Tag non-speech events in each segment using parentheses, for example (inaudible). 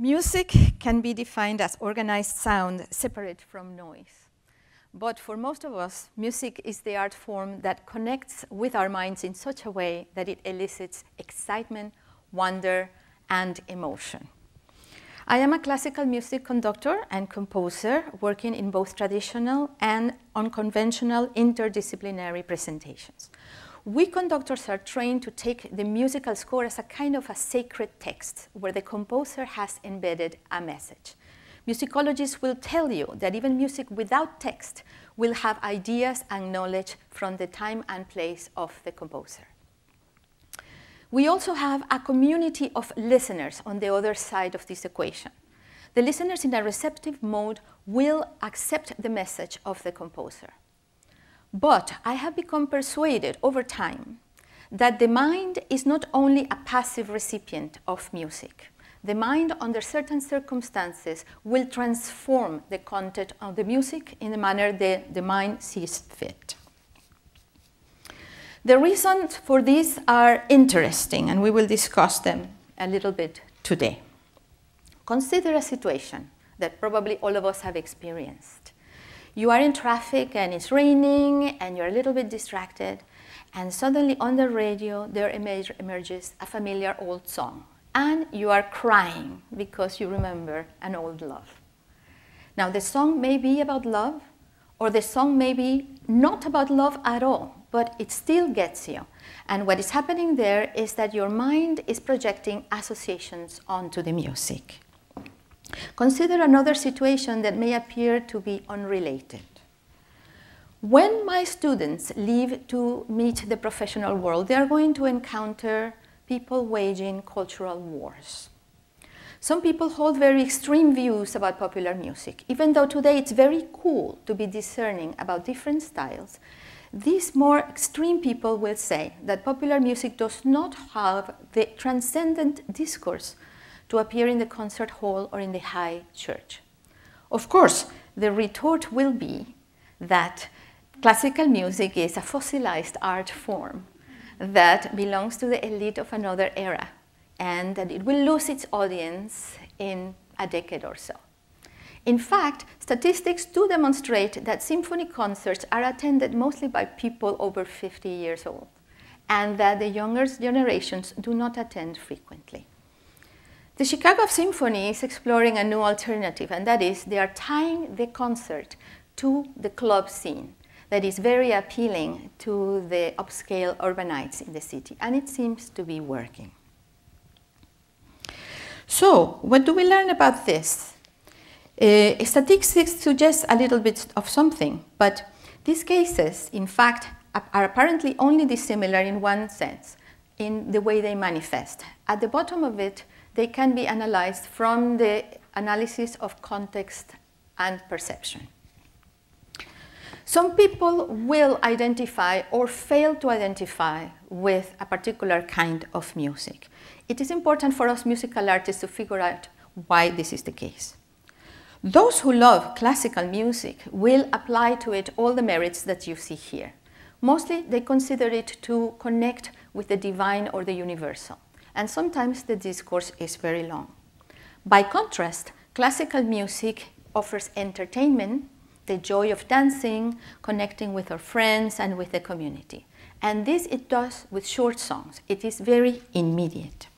Music can be defined as organized sound separate from noise. But for most of us, music is the art form that connects with our minds in such a way that it elicits excitement, wonder, and emotion. I am a classical music conductor and composer working in both traditional and unconventional interdisciplinary presentations. We conductors are trained to take the musical score as a kind of a sacred text where the composer has embedded a message. Musicologists will tell you that even music without text will have ideas and knowledge from the time and place of the composer. We also have a community of listeners on the other side of this equation. The listeners in a receptive mode will accept the message of the composer. But I have become persuaded over time that the mind is not only a passive recipient of music. The mind, under certain circumstances, will transform the content of the music in the manner that the mind sees fit. The reasons for this are interesting, and we will discuss them a little bit today. Consider a situation that probably all of us have experienced you are in traffic and it's raining and you're a little bit distracted, and suddenly on the radio there emerges a familiar old song, and you are crying because you remember an old love. Now, the song may be about love, or the song may be not about love at all, but it still gets you. And what is happening there is that your mind is projecting associations onto the music. Consider another situation that may appear to be unrelated. When my students leave to meet the professional world, they are going to encounter people waging cultural wars. Some people hold very extreme views about popular music. Even though today it's very cool to be discerning about different styles, these more extreme people will say that popular music does not have the transcendent discourse to appear in the concert hall or in the high church. Of course, the retort will be that classical music is a fossilized art form that belongs to the elite of another era and that it will lose its audience in a decade or so. In fact, statistics do demonstrate that symphony concerts are attended mostly by people over 50 years old and that the younger generations do not attend frequently. The Chicago Symphony is exploring a new alternative, and that is they are tying the concert to the club scene that is very appealing to the upscale urbanites in the city, and it seems to be working. So, what do we learn about this? Uh, statistics suggest a little bit of something, but these cases, in fact, are apparently only dissimilar in one sense, in the way they manifest. At the bottom of it, they can be analyzed from the analysis of context and perception. Some people will identify or fail to identify with a particular kind of music. It is important for us musical artists to figure out why this is the case. Those who love classical music will apply to it all the merits that you see here. Mostly they consider it to connect with the divine or the universal and sometimes the discourse is very long. By contrast, classical music offers entertainment, the joy of dancing, connecting with our friends and with the community. And this it does with short songs. It is very immediate.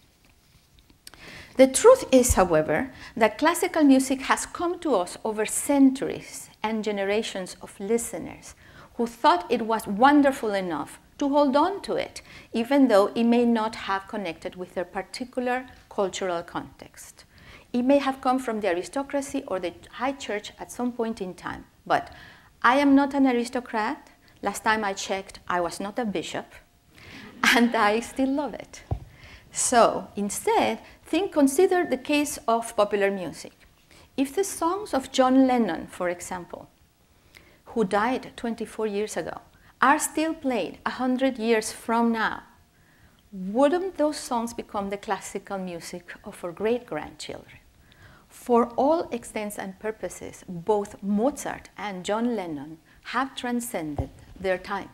The truth is, however, that classical music has come to us over centuries and generations of listeners who thought it was wonderful enough to hold on to it, even though it may not have connected with their particular cultural context. It may have come from the aristocracy or the high church at some point in time, but I am not an aristocrat. Last time I checked, I was not a bishop, (laughs) and I still love it. So instead, think, consider the case of popular music. If the songs of John Lennon, for example, who died 24 years ago, are still played 100 years from now, wouldn't those songs become the classical music of our great grandchildren? For all extents and purposes, both Mozart and John Lennon have transcended their time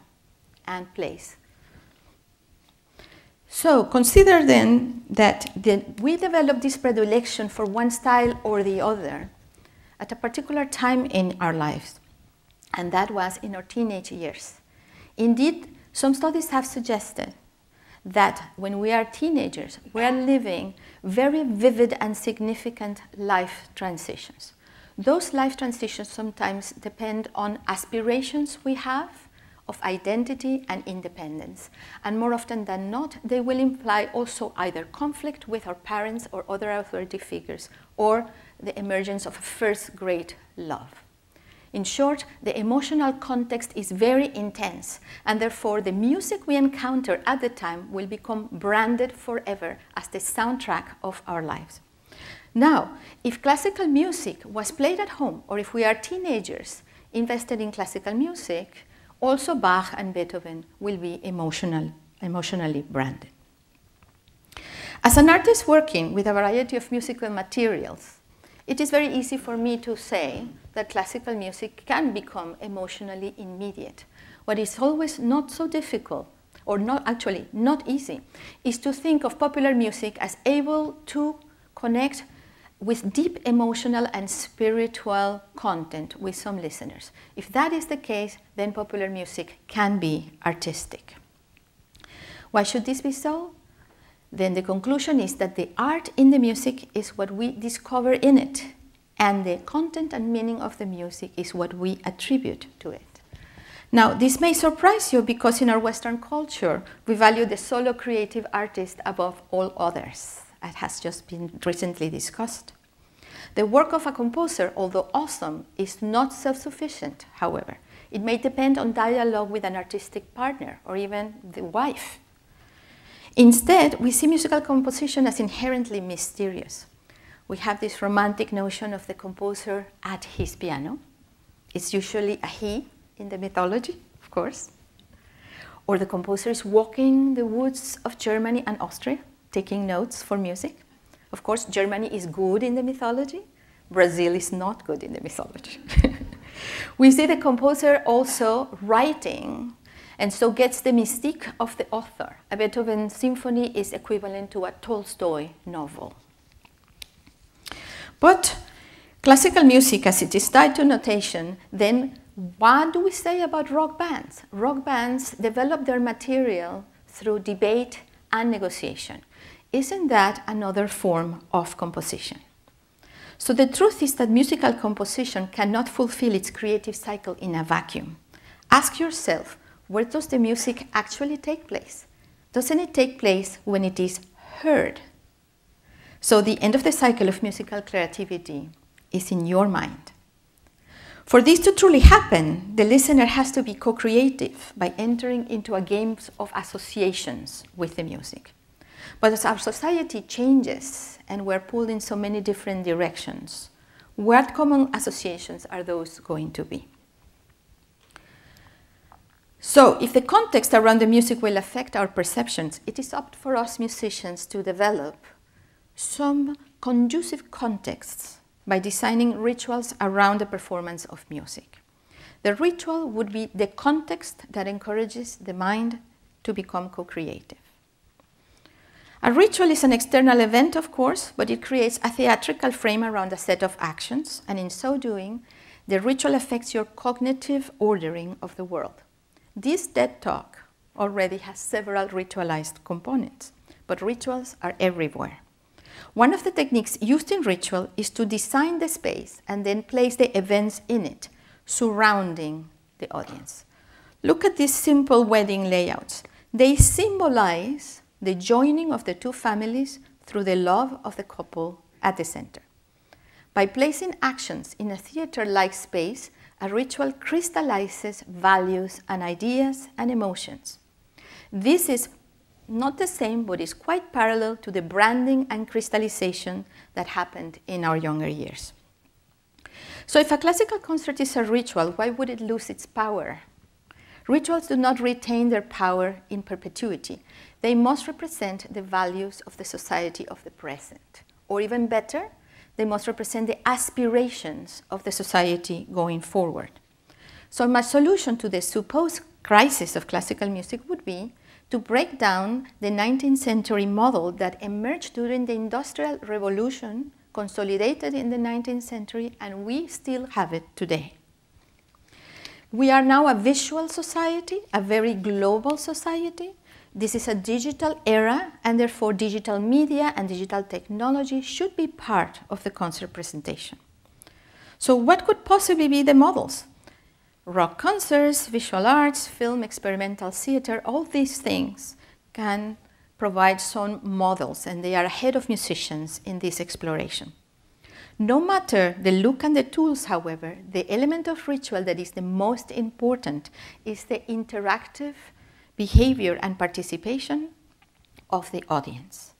and place. So consider then that the, we develop this predilection for one style or the other at a particular time in our lives, and that was in our teenage years. Indeed, some studies have suggested that when we are teenagers, we are living very vivid and significant life transitions. Those life transitions sometimes depend on aspirations we have of identity and independence. And more often than not, they will imply also either conflict with our parents or other authority figures or the emergence of a first great love. In short, the emotional context is very intense, and therefore the music we encounter at the time will become branded forever as the soundtrack of our lives. Now, if classical music was played at home, or if we are teenagers invested in classical music, also Bach and Beethoven will be emotional, emotionally branded. As an artist working with a variety of musical materials, it is very easy for me to say that classical music can become emotionally immediate. What is always not so difficult, or not actually not easy, is to think of popular music as able to connect with deep emotional and spiritual content with some listeners. If that is the case, then popular music can be artistic. Why should this be so? Then the conclusion is that the art in the music is what we discover in it, and the content and meaning of the music is what we attribute to it. Now, this may surprise you because in our Western culture, we value the solo creative artist above all others as has just been recently discussed. The work of a composer, although awesome, is not self-sufficient, however. It may depend on dialogue with an artistic partner or even the wife. Instead, we see musical composition as inherently mysterious. We have this romantic notion of the composer at his piano. It's usually a he in the mythology, of course. Or the composer is walking the woods of Germany and Austria taking notes for music. Of course, Germany is good in the mythology. Brazil is not good in the mythology. (laughs) we see the composer also writing and so gets the mystique of the author. A Beethoven symphony is equivalent to a Tolstoy novel. But classical music, as it is tied to notation, then what do we say about rock bands? Rock bands develop their material through debate and negotiation. Isn't that another form of composition? So the truth is that musical composition cannot fulfill its creative cycle in a vacuum. Ask yourself, where does the music actually take place? Doesn't it take place when it is heard? So the end of the cycle of musical creativity is in your mind. For this to truly happen, the listener has to be co-creative by entering into a game of associations with the music. But as our society changes and we're pulled in so many different directions, what common associations are those going to be? So, if the context around the music will affect our perceptions, it is up for us musicians to develop some conducive contexts by designing rituals around the performance of music. The ritual would be the context that encourages the mind to become co creative. A ritual is an external event, of course, but it creates a theatrical frame around a set of actions, and in so doing, the ritual affects your cognitive ordering of the world. This TED Talk already has several ritualized components, but rituals are everywhere. One of the techniques used in ritual is to design the space and then place the events in it, surrounding the audience. Look at these simple wedding layouts. They symbolize the joining of the two families through the love of the couple at the center. By placing actions in a theater-like space, a ritual crystallizes values and ideas and emotions. This is not the same, but is quite parallel to the branding and crystallization that happened in our younger years. So if a classical concert is a ritual, why would it lose its power? Rituals do not retain their power in perpetuity. They must represent the values of the society of the present. Or even better, they must represent the aspirations of the society going forward. So my solution to the supposed crisis of classical music would be to break down the 19th century model that emerged during the Industrial Revolution, consolidated in the 19th century, and we still have it today. We are now a visual society, a very global society. This is a digital era, and therefore digital media and digital technology should be part of the concert presentation. So what could possibly be the models? Rock concerts, visual arts, film, experimental theater, all these things can provide some models, and they are ahead of musicians in this exploration. No matter the look and the tools, however, the element of ritual that is the most important is the interactive behavior and participation of the audience.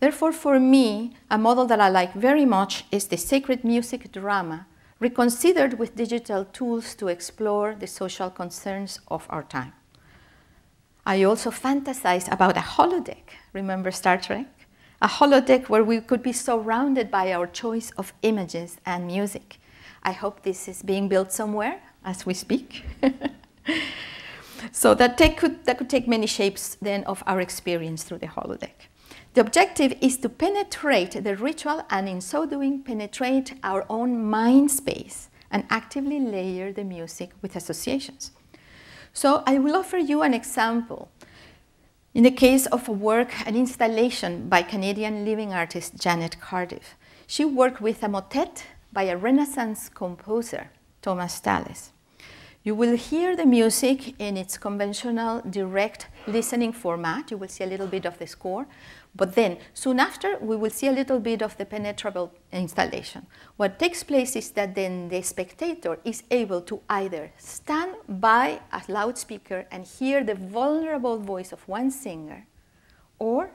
Therefore, for me, a model that I like very much is the sacred music drama, reconsidered with digital tools to explore the social concerns of our time. I also fantasize about a holodeck. Remember Star Trek? a holodeck where we could be surrounded by our choice of images and music. I hope this is being built somewhere as we speak. (laughs) so that, could, that could take many shapes then of our experience through the holodeck. The objective is to penetrate the ritual and in so doing penetrate our own mind space and actively layer the music with associations. So I will offer you an example in the case of a work, an installation by Canadian living artist Janet Cardiff, she worked with a motet by a Renaissance composer, Thomas Tallis. You will hear the music in its conventional direct listening format. You will see a little bit of the score, but then, soon after, we will see a little bit of the penetrable installation. What takes place is that then the spectator is able to either stand by a loudspeaker and hear the vulnerable voice of one singer, or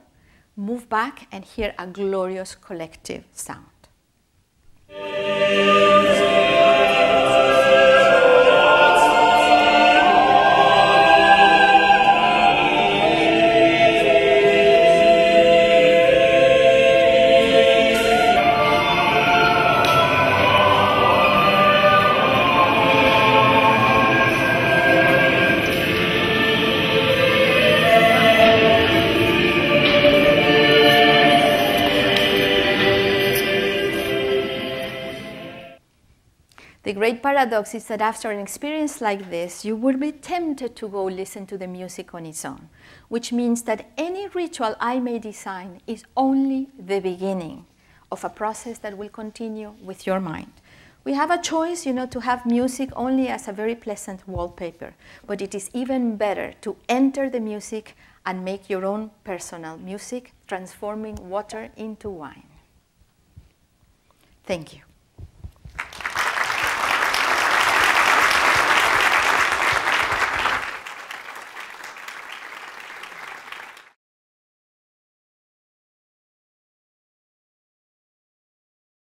move back and hear a glorious collective sound. Great paradox is that after an experience like this, you would be tempted to go listen to the music on its own, which means that any ritual I may design is only the beginning of a process that will continue with your mind. We have a choice, you know, to have music only as a very pleasant wallpaper, but it is even better to enter the music and make your own personal music, transforming water into wine. Thank you.